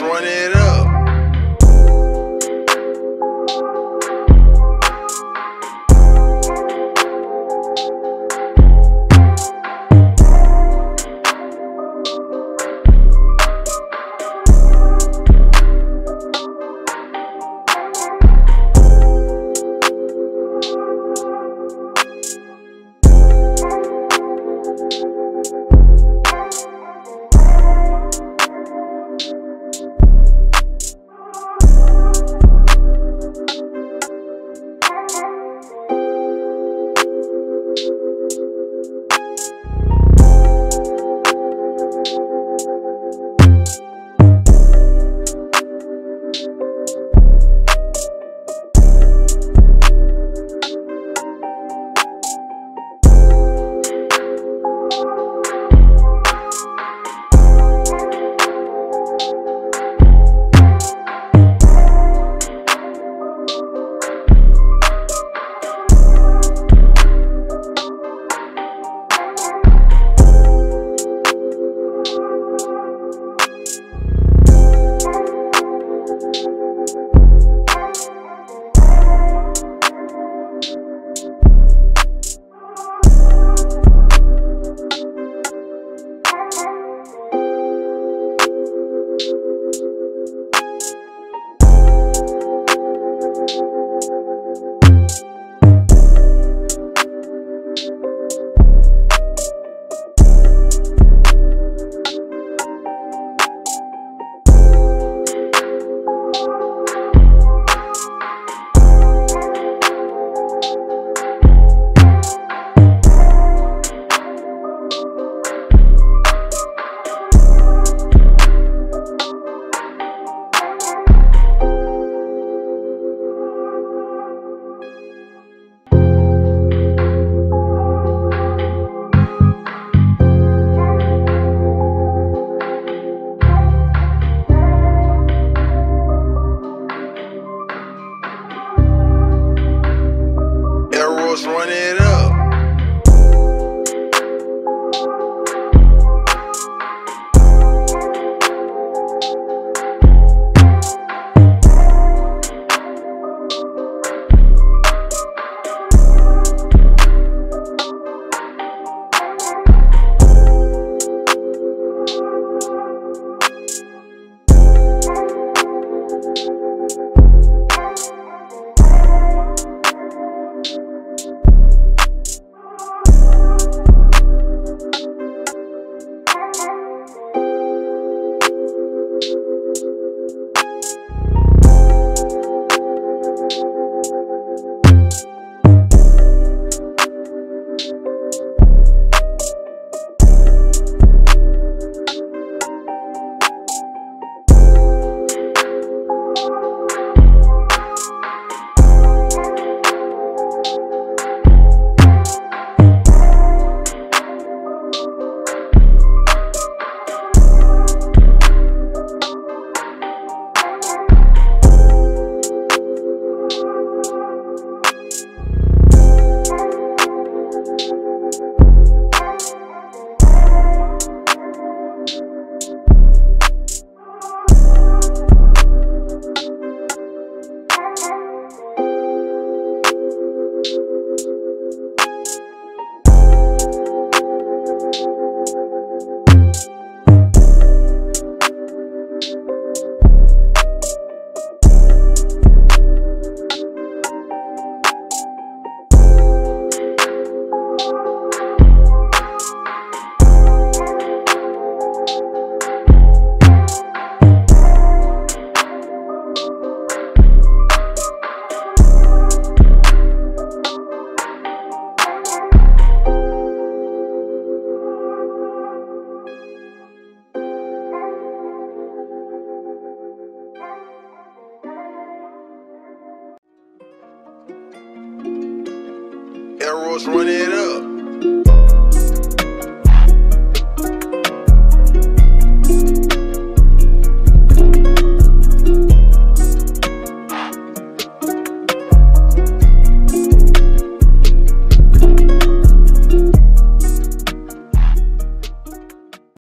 Run it up. Arrows run it up. Run it up.